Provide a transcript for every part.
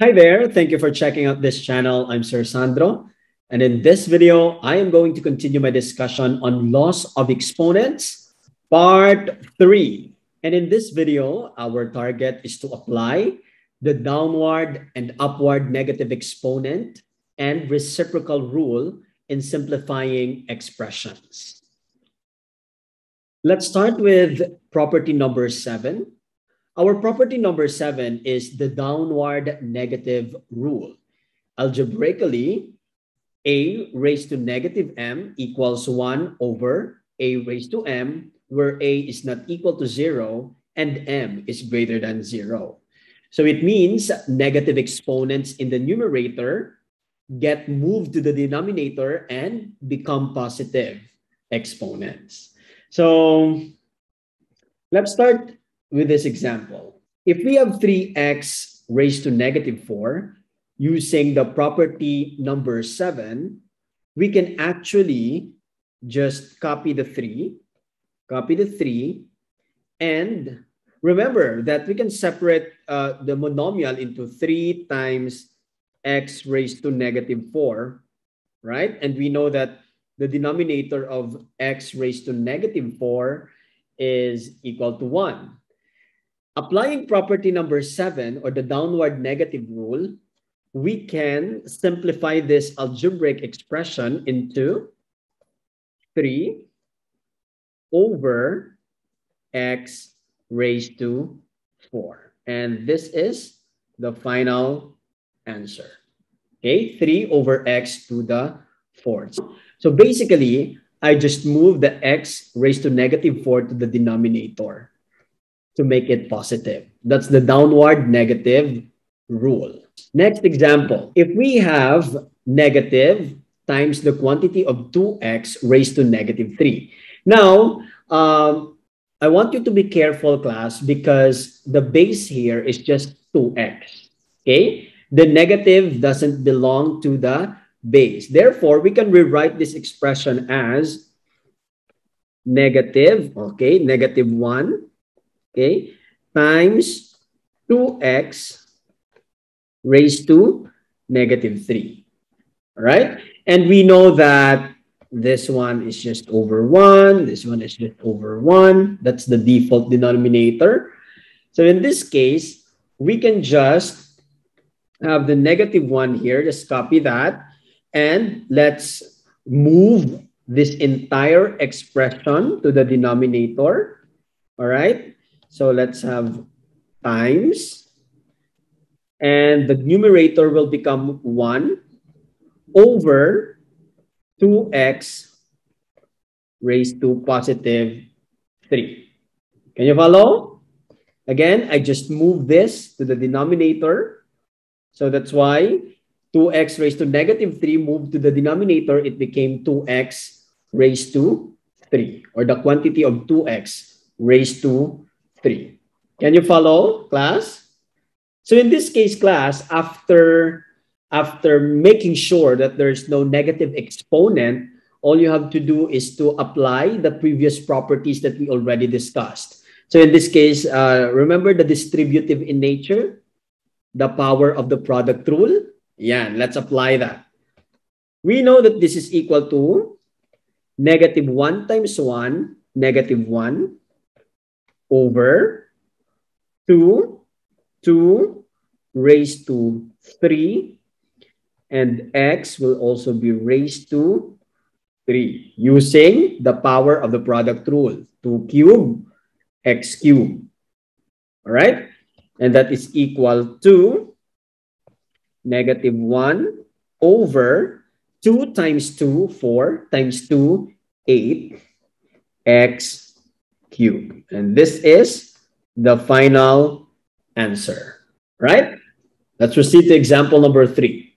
Hi there. Thank you for checking out this channel. I'm Sir Sandro. And in this video, I am going to continue my discussion on laws of exponents, part three. And in this video, our target is to apply the downward and upward negative exponent and reciprocal rule in simplifying expressions. Let's start with property number seven. Our property number seven is the downward negative rule. Algebraically, a raised to negative m equals 1 over a raised to m, where a is not equal to 0 and m is greater than 0. So it means negative exponents in the numerator get moved to the denominator and become positive exponents. So let's start with this example. If we have 3x raised to negative 4, using the property number 7, we can actually just copy the 3, copy the 3, and remember that we can separate uh, the monomial into 3 times x raised to negative 4, right? And we know that the denominator of x raised to negative 4 is equal to 1. Applying property number seven or the downward negative rule, we can simplify this algebraic expression into 3 over x raised to 4. And this is the final answer. Okay, 3 over x to the fourth. So basically, I just move the x raised to negative 4 to the denominator to make it positive. That's the downward negative rule. Next example, if we have negative times the quantity of 2x raised to negative 3. Now, um, I want you to be careful, class, because the base here is just 2x. Okay? The negative doesn't belong to the base. Therefore, we can rewrite this expression as negative, okay, negative 1 okay, times 2x raised to negative 3. All right? And we know that this one is just over 1. This one is just over 1. That's the default denominator. So in this case, we can just have the negative 1 here. Just copy that. And let's move this entire expression to the denominator. All right? So let's have times. And the numerator will become 1 over 2x raised to positive 3. Can you follow? Again, I just move this to the denominator. So that's why 2x raised to negative 3 moved to the denominator. It became 2x raised to 3 or the quantity of 2x raised to 3. Can you follow, class? So in this case, class, after, after making sure that there's no negative exponent, all you have to do is to apply the previous properties that we already discussed. So in this case, uh, remember the distributive in nature, the power of the product rule? Yeah, let's apply that. We know that this is equal to negative 1 times 1, negative 1, over 2, 2 raised to 3, and x will also be raised to 3 using the power of the product rule. 2 cube, x cube. All right? And that is equal to negative 1 over 2 times 2, 4 times 2, 8, x cube. And this is the final answer, right? Let's proceed to example number three.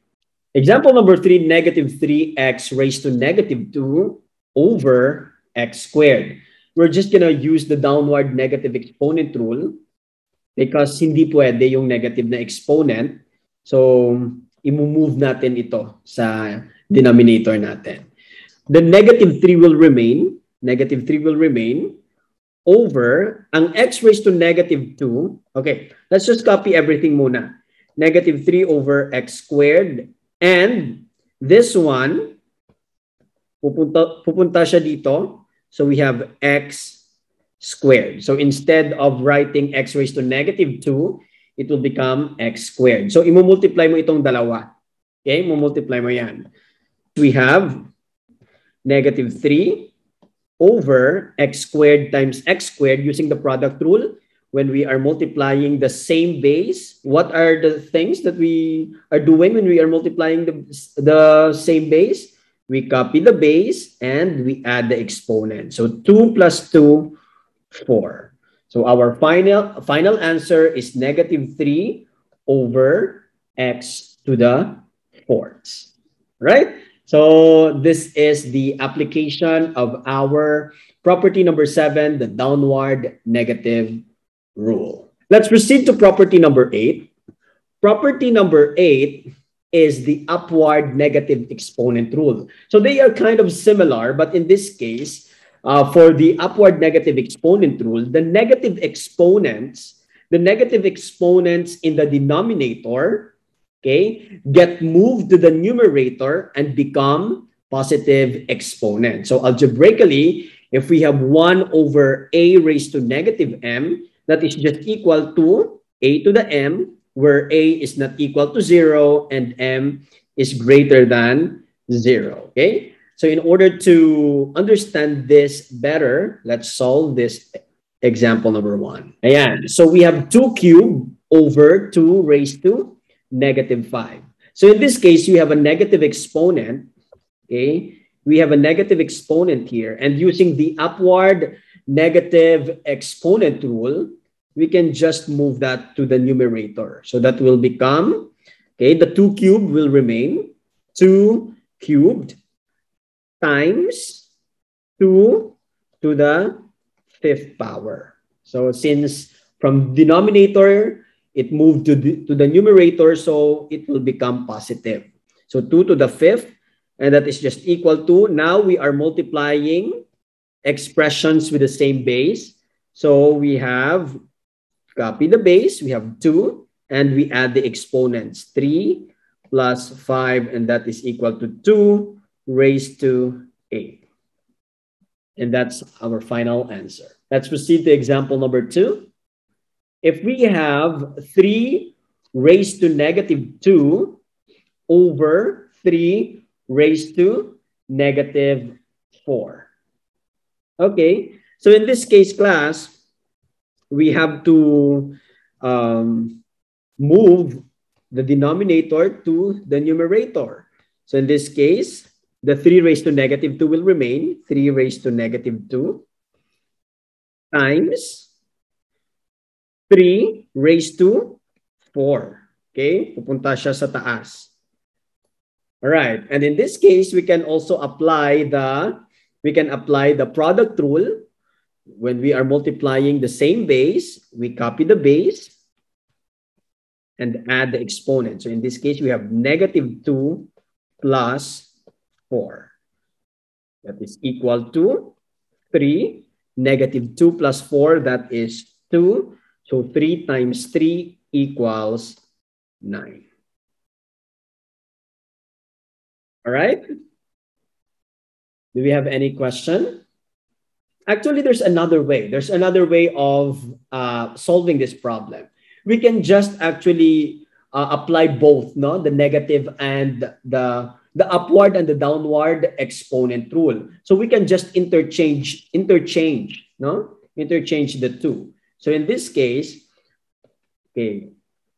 Example number three, negative 3x raised to negative 2 over x squared. We're just to use the downward negative exponent rule because hindi pwede yung negative na exponent. So, imove natin ito sa denominator natin. The negative 3 will remain. Negative 3 will remain over ang x raised to negative 2. Okay, let's just copy everything muna. negative 3 over x squared. And this one, pupunta, pupunta siya dito. So we have x squared. So instead of writing x raised to negative 2, it will become x squared. So imumultiply mo itong dalawa. Okay, imumultiply mo yan. We have negative 3 over x squared times x squared using the product rule when we are multiplying the same base, what are the things that we are doing when we are multiplying the, the same base? We copy the base and we add the exponent. So 2 plus 2, 4. So our final, final answer is negative 3 over x to the fourth. Right? So this is the application of our property number 7, the downward negative rule. Let's proceed to property number eight. Property number eight is the upward negative exponent rule. So they are kind of similar, but in this case, uh, for the upward negative exponent rule, the negative exponents, the negative exponents in the denominator, okay, get moved to the numerator and become positive exponent. So algebraically, if we have 1 over a raised to negative m, that is just equal to a to the m, where a is not equal to 0 and m is greater than 0. Okay? So in order to understand this better, let's solve this example number one. Ayan. So we have 2 cubed over 2 raised to negative 5. So in this case, you have a negative exponent. Okay? We have a negative exponent here. And using the upward negative exponent rule, we can just move that to the numerator. So that will become, okay, the 2 cubed will remain 2 cubed times 2 to the fifth power. So since from denominator, it moved to the, to the numerator, so it will become positive. So 2 to the fifth, and that is just equal to, now we are multiplying expressions with the same base. So we have, copy the base, we have 2, and we add the exponents, 3 plus 5, and that is equal to 2 raised to 8. And that's our final answer. Let's proceed to example number 2. If we have 3 raised to negative 2 over 3 raised to negative 4. Okay, so in this case, class, we have to um, move the denominator to the numerator. So in this case, the 3 raised to negative 2 will remain. 3 raised to negative 2 times 3 raised to 4. Okay? Pupunta siya sa taas. All right. And in this case, we can also apply the we can apply the product rule. When we are multiplying the same base, we copy the base and add the exponent. So in this case, we have negative 2 plus 4. That is equal to 3. Negative 2 plus 4, that is 2. So 3 times 3 equals 9. All right? Do we have any question? Actually, there's another way. There's another way of uh, solving this problem. We can just actually uh, apply both, no, the negative and the the upward and the downward exponent rule. So we can just interchange interchange, no, interchange the two. So in this case, okay,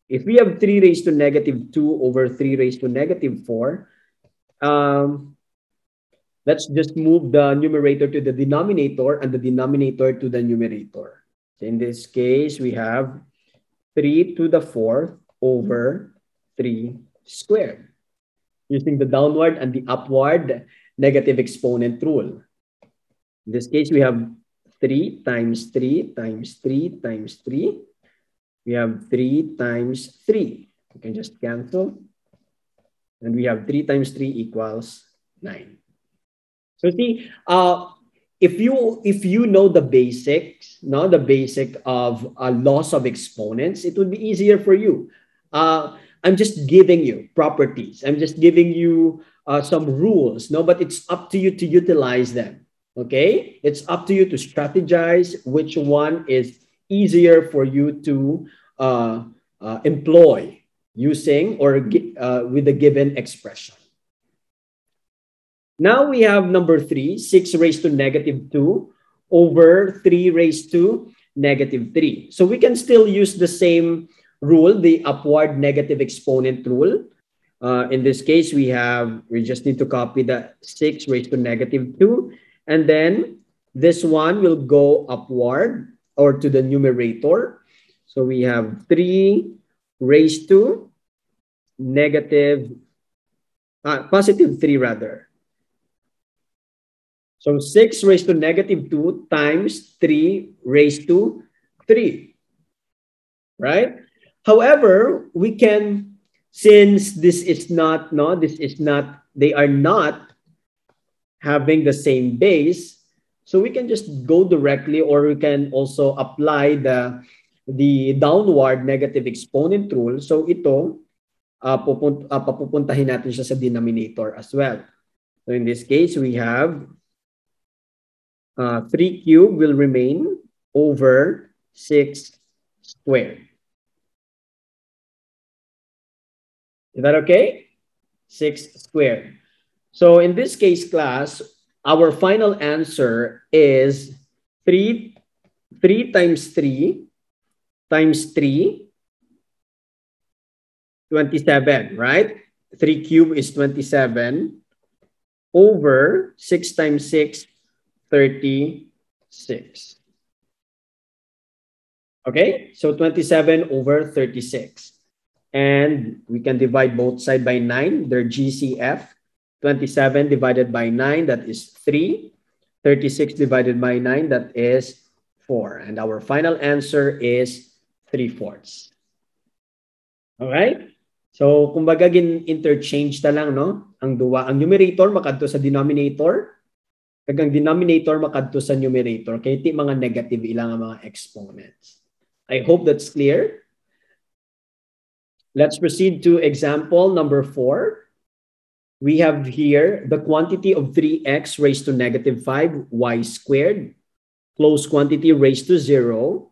if we have three raised to negative two over three raised to negative four, um, Let's just move the numerator to the denominator and the denominator to the numerator. So in this case, we have 3 to the 4th over 3 squared using the downward and the upward negative exponent rule. In this case, we have 3 times 3 times 3 times 3. We have 3 times 3. We can just cancel. And we have 3 times 3 equals 9. So see, uh, if you if you know the basics, no, the basic of uh, laws of exponents, it would be easier for you. Uh, I'm just giving you properties. I'm just giving you uh, some rules. No, but it's up to you to utilize them. Okay, it's up to you to strategize which one is easier for you to uh, uh, employ using or uh, with a given expression. Now we have number three, 6 raised to negative 2 over 3 raised to negative 3. So we can still use the same rule, the upward negative exponent rule. Uh, in this case, we have, we just need to copy the 6 raised to negative 2. And then this one will go upward or to the numerator. So we have 3 raised to negative, uh, positive 3 rather. So 6 raised to negative 2 times 3 raised to 3. Right? However, we can, since this is not, no, this is not, they are not having the same base, so we can just go directly or we can also apply the the downward negative exponent rule. So ito, uh, pupunt, uh, papupuntahin natin siya sa denominator as well. So in this case, we have uh, 3 cubed will remain over 6 squared. Is that okay? 6 squared. So in this case, class, our final answer is 3, 3 times 3 times 3 27, right? 3 cube is 27 over 6 times 6, 36. Okay, so 27 over 36. And we can divide both side by 9. Their GCF. 27 divided by 9, that is 3. 36 divided by 9, that is 4. And our final answer is 3 fourths. All right? So, kumbaga gin interchange ta lang no, ang duwa. Ang numerator makadto sa denominator, kag ang denominator makadto sa numerator kay ti mga negative ilang mga exponents. I hope that's clear. Let's proceed to example number 4. We have here the quantity of 3x raised to negative 5y squared, close quantity raised to 0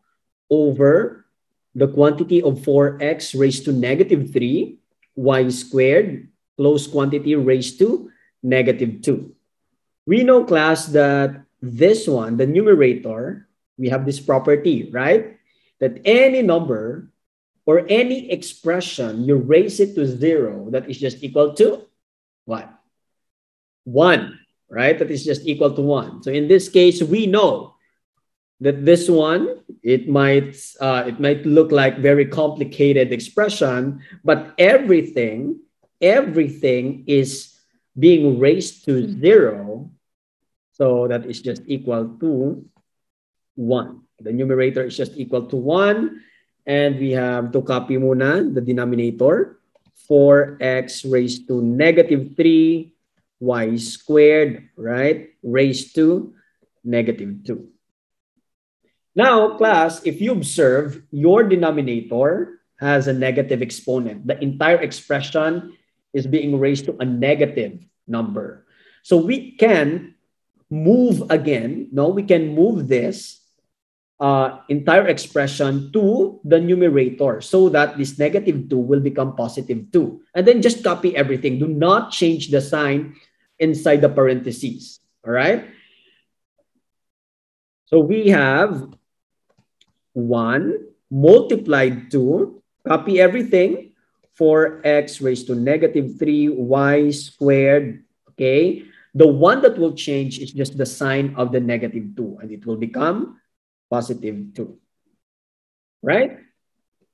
over the quantity of 4x raised to negative 3, y squared, close quantity raised to negative 2. We know, class, that this one, the numerator, we have this property, right? That any number or any expression, you raise it to 0, that is just equal to what? 1, right? That is just equal to 1. So in this case, we know that this one it might uh, it might look like very complicated expression but everything everything is being raised to zero so that is just equal to one the numerator is just equal to one and we have to copy muna the denominator 4x raised to negative 3 y squared right raised to negative 2 now, class, if you observe, your denominator has a negative exponent. The entire expression is being raised to a negative number. So we can move again, no, we can move this uh, entire expression to the numerator so that this negative 2 will become positive 2. And then just copy everything. Do not change the sign inside the parentheses. All right? So we have 1 multiplied 2, copy everything, 4x raised to negative 3y squared, okay? The one that will change is just the sign of the negative 2, and it will become positive 2. Right?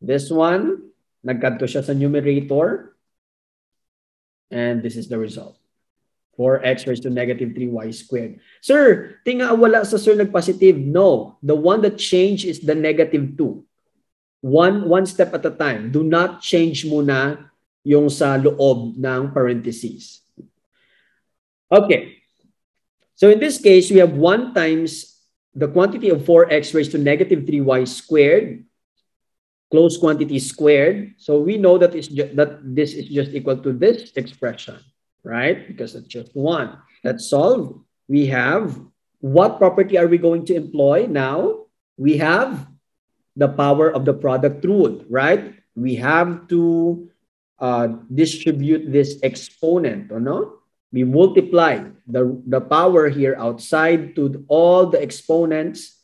This one, nagkadto siya sa numerator, and this is the result. 4x raised to negative 3y squared. Sir, tinga wala sa sir nag-positive. No. The one that change is the negative 2. One, one step at a time. Do not change muna yung sa loob ng parentheses. Okay. So in this case, we have 1 times the quantity of 4x raised to negative 3y squared. closed quantity squared. So we know that, it's that this is just equal to this expression, right? Because it's just one. Let's solve. We have, what property are we going to employ now? We have the power of the product rule, right? We have to uh, distribute this exponent, or no? We multiply the, the power here outside to all the exponents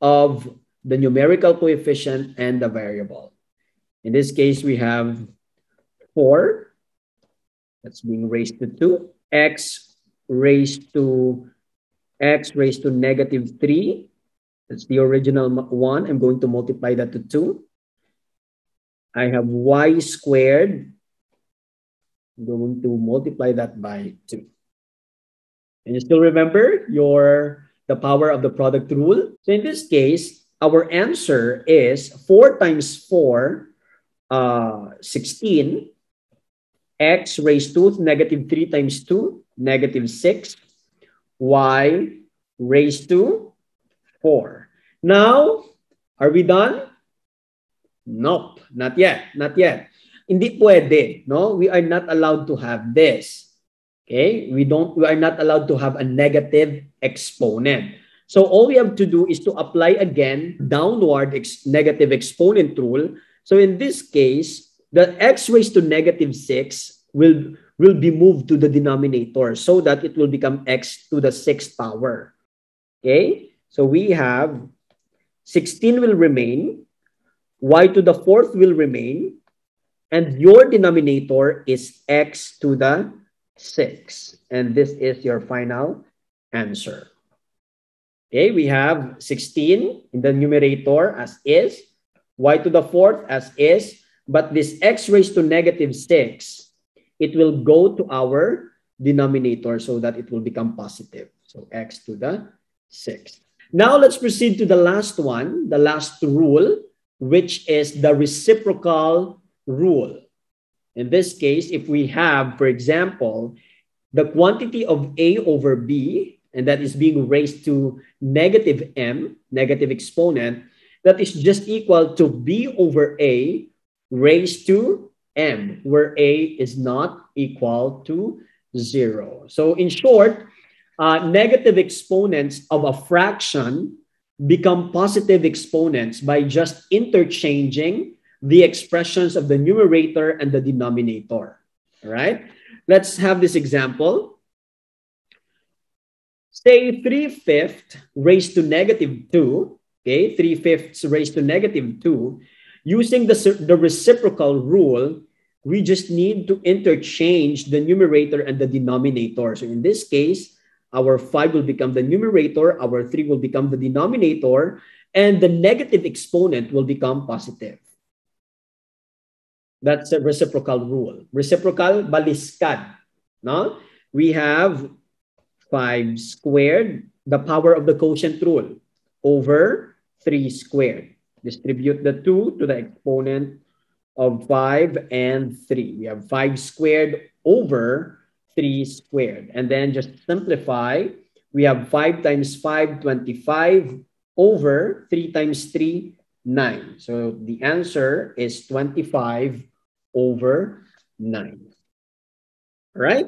of the numerical coefficient and the variable. In this case, we have 4, that's being raised to 2, x raised to x raised to negative 3, that's the original 1. I'm going to multiply that to 2. I have y squared. Going to multiply that by 2. And you still remember your the power of the product rule? So in this case, our answer is 4 times 4, uh, 16. x raised to negative 3 times 2, negative 6. y raised to 4. Now, are we done? Nope, not yet, not yet. Hindi pwede, no? We are not allowed to have this. Okay? We don't we are not allowed to have a negative exponent. So all we have to do is to apply again downward ex negative exponent rule. So in this case, the x raised to negative 6 will, will be moved to the denominator so that it will become x to the sixth power. Okay? So we have 16 will remain, y to the fourth will remain, and your denominator is x to the 6. And this is your final answer. Okay, we have 16 in the numerator as is, y to the fourth as is, but this x raised to negative 6, it will go to our denominator so that it will become positive. So x to the 6. Now let's proceed to the last one, the last rule, which is the reciprocal rule. In this case, if we have, for example, the quantity of A over B and that is being raised to negative m, negative exponent, that is just equal to b over a raised to m, where a is not equal to zero. So in short, uh, negative exponents of a fraction become positive exponents by just interchanging the expressions of the numerator and the denominator. All right? Let's have this example. Say 3 fifths raised to negative 2, okay, 3 fifths raised to negative 2, using the, the reciprocal rule, we just need to interchange the numerator and the denominator. So in this case, our 5 will become the numerator, our 3 will become the denominator, and the negative exponent will become positive. That's a reciprocal rule. Reciprocal baliskad. No? We have 5 squared, the power of the quotient rule, over 3 squared. Distribute the 2 to the exponent of 5 and 3. We have 5 squared over 3 squared. And then just simplify. We have 5 times 5, 25 over 3 times 3, 9. So the answer is 25 over 9. All right?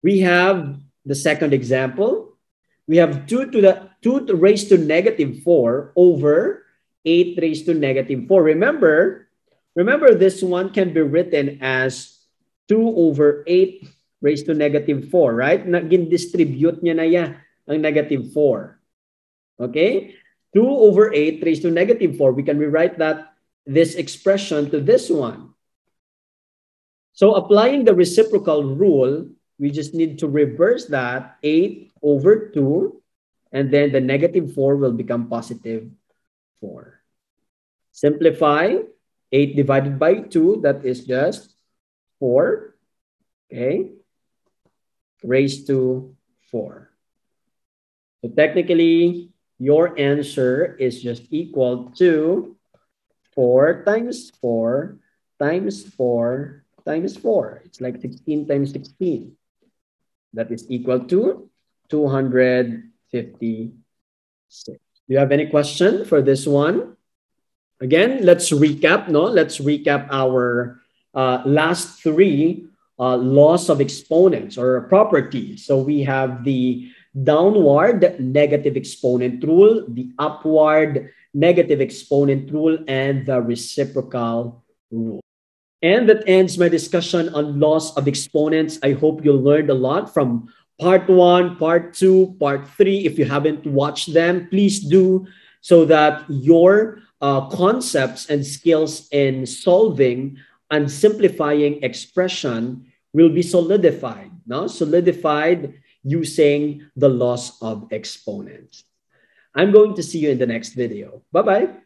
We have the second example, we have 2 to the 2 raised to negative 4 over 8 raised to negative 4. Remember, remember this one can be written as 2 over 8 raised to negative 4, right? Nagin-distribute niya na yan ang negative 4. Okay? 2 over 8 raised to negative 4. We can rewrite that this expression to this one. So applying the reciprocal rule, we just need to reverse that 8 over 2, and then the negative 4 will become positive 4. Simplify 8 divided by 2, that is just 4, okay, raised to 4. So technically, your answer is just equal to 4 times 4 times 4 times 4. It's like 16 times 16. That is equal to 256. Do you have any question for this one? Again, let's recap. No, let's recap our uh, last three uh, laws of exponents or properties. So we have the downward negative exponent rule, the upward negative exponent rule, and the reciprocal rule. And that ends my discussion on laws of exponents. I hope you learned a lot from part one, part two, part three. If you haven't watched them, please do so that your uh, concepts and skills in solving and simplifying expression will be solidified, no? solidified using the laws of exponents. I'm going to see you in the next video. Bye-bye.